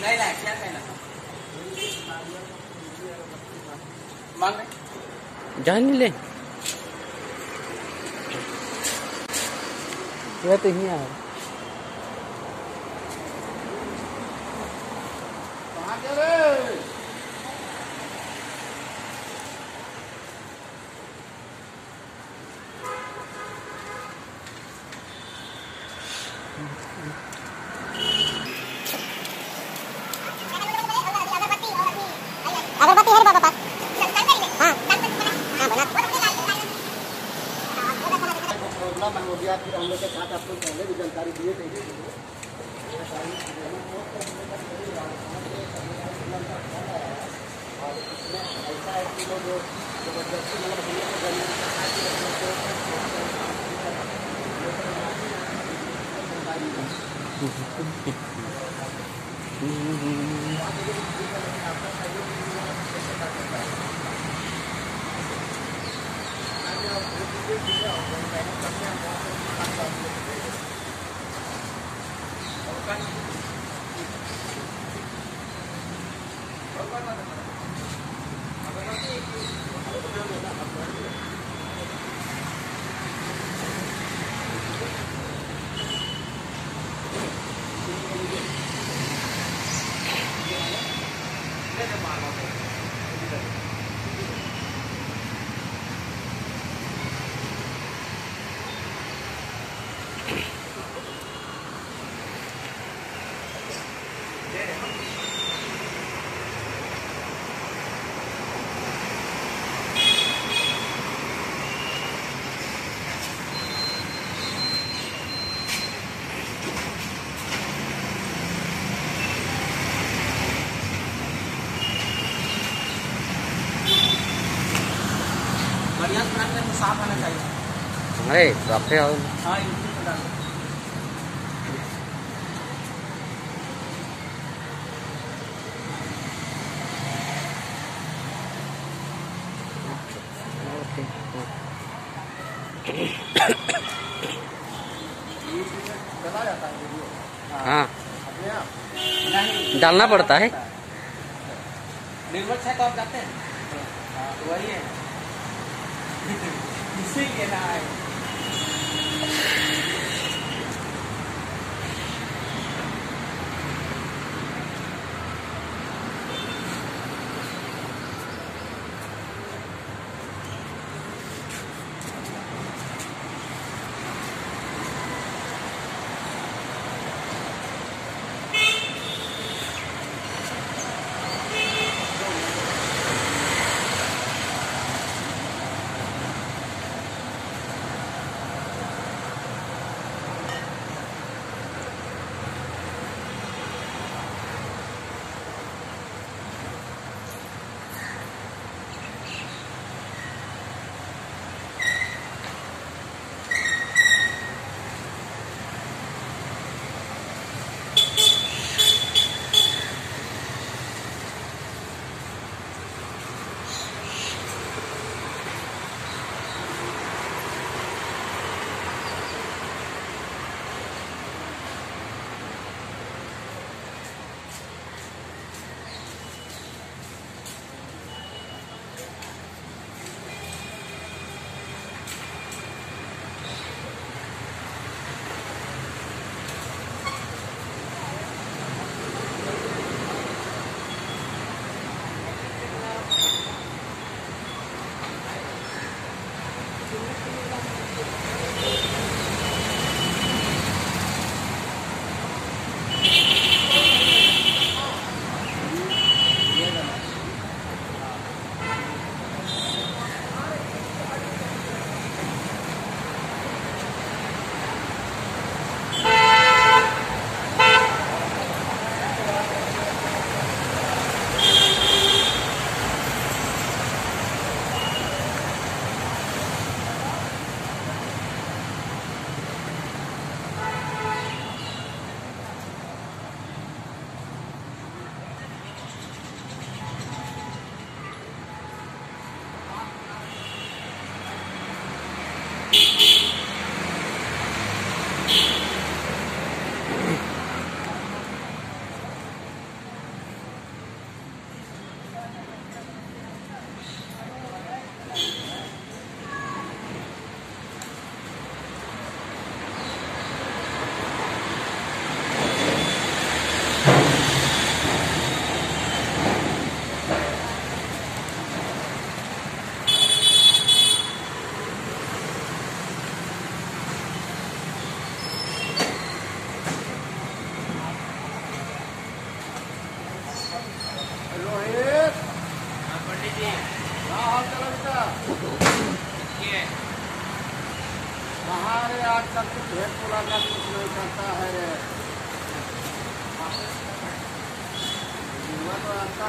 नहीं जान ले तो ही आ कहाँ जा रहे अगरबत्ती है बाबा पास हाँ हाँ बना प्रोग्राम हो गया फिर हम लोग के साथ आपको पहले भी जानकारी दिए थे। ऐसा है कि लोग ज़बरदस्ती मतलब हम लोग हैं तो साफ़ आना चाहिए। अरे रखे हो हाँ यूट्यूब पर डालो। चला जाता है। हाँ डालना पड़ता है। निर्मल छह तो आप जाते हैं। हाँ तो वही है। इसीलिए ना है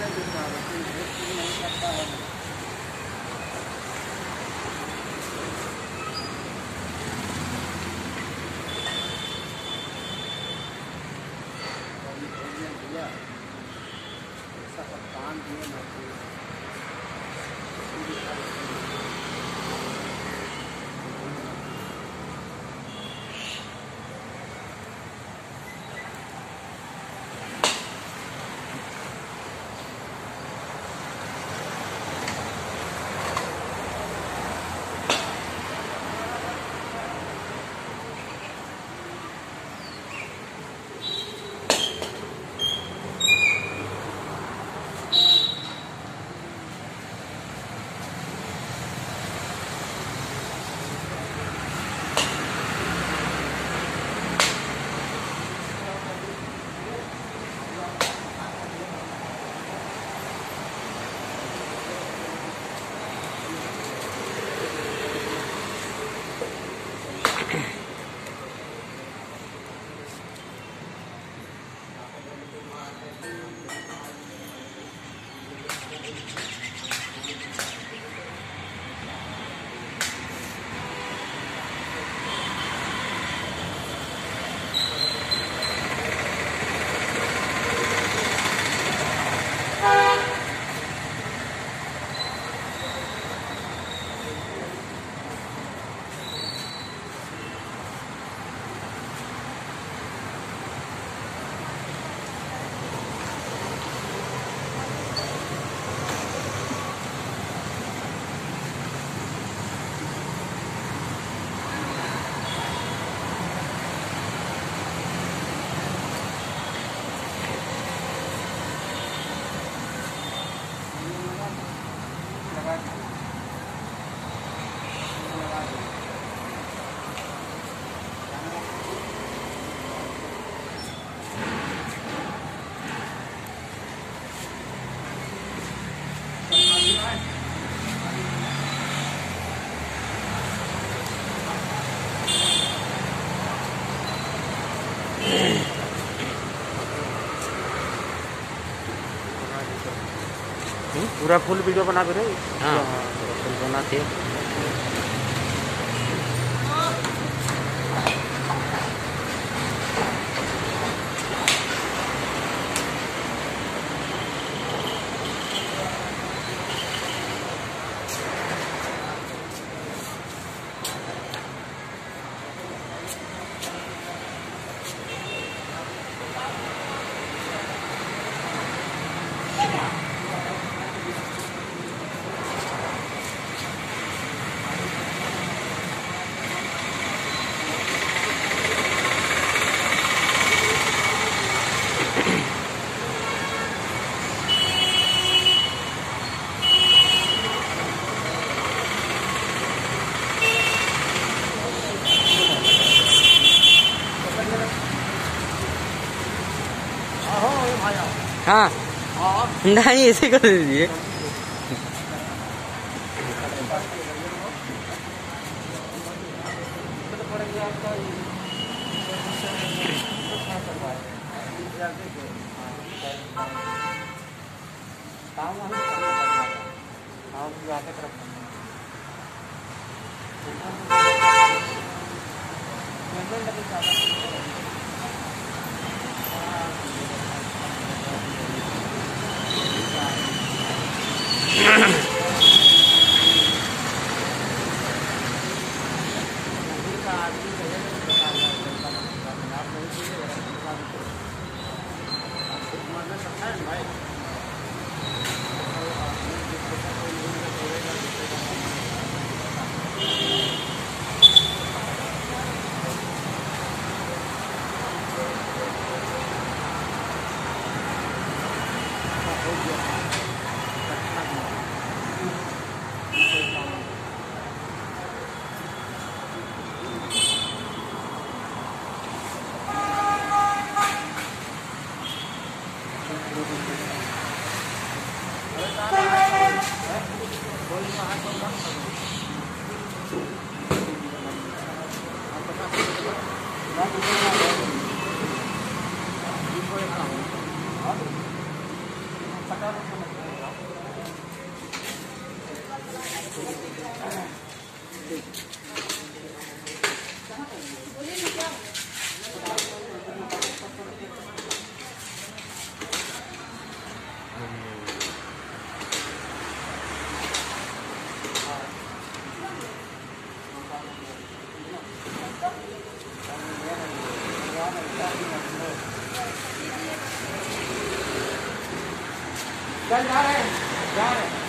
युवा तो पूरा फुल वीडियो बना दे रहे हाँ? फुल बनाते हाँ नहीं ऐसे कर दीजिए Dale, dale, dale.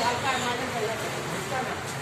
हल्का मार्जिन